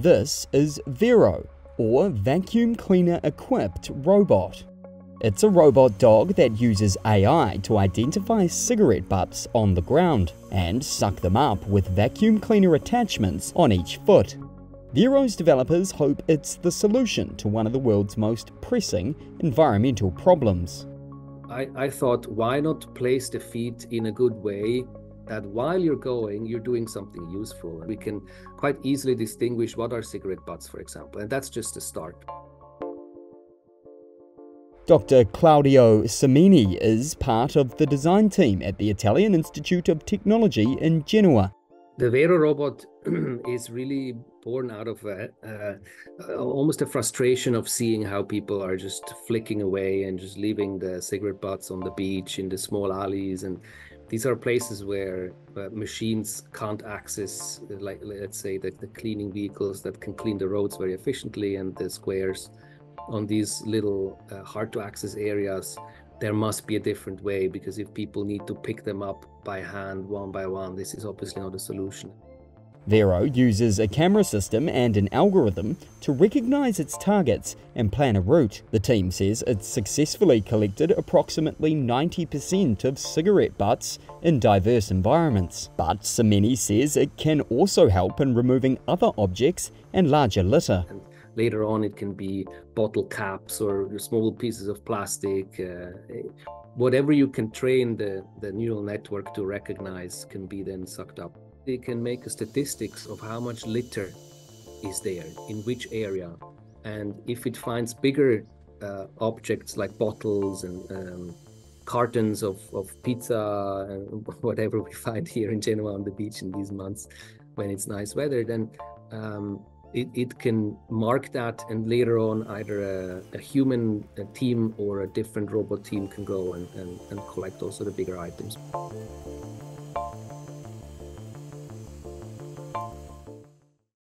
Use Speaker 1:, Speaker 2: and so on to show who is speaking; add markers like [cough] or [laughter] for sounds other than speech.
Speaker 1: This is Vero, or Vacuum Cleaner Equipped Robot. It's a robot dog that uses AI to identify cigarette butts on the ground and suck them up with vacuum cleaner attachments on each foot. Vero's developers hope it's the solution to one of the world's most pressing environmental problems.
Speaker 2: I, I thought, why not place the feet in a good way that while you're going, you're doing something useful. We can quite easily distinguish what are cigarette butts, for example, and that's just a start.
Speaker 1: Dr. Claudio Semini is part of the design team at the Italian Institute of Technology in Genoa.
Speaker 2: The Vero robot [clears throat] is really born out of a, almost a frustration of seeing how people are just flicking away and just leaving the cigarette butts on the beach in the small alleys. And these are places where uh, machines can't access like let's say the, the cleaning vehicles that can clean the roads very efficiently and the squares on these little uh, hard to access areas there must be a different way because if people need to pick them up by hand one by one this is obviously not a solution
Speaker 1: Vero uses a camera system and an algorithm to recognize its targets and plan a route. The team says it's successfully collected approximately 90% of cigarette butts in diverse environments. But Semini says it can also help in removing other objects and larger litter. And
Speaker 2: later on, it can be bottle caps or small pieces of plastic. Uh, whatever you can train the, the neural network to recognize can be then sucked up they can make statistics of how much litter is there in which area and if it finds bigger uh, objects like bottles and um, cartons of, of pizza and [laughs] whatever we find here in Genoa on the beach in these months when it's nice weather then um, it, it can mark that and later on either a, a human a team or a different robot team can go and, and, and collect also the bigger items.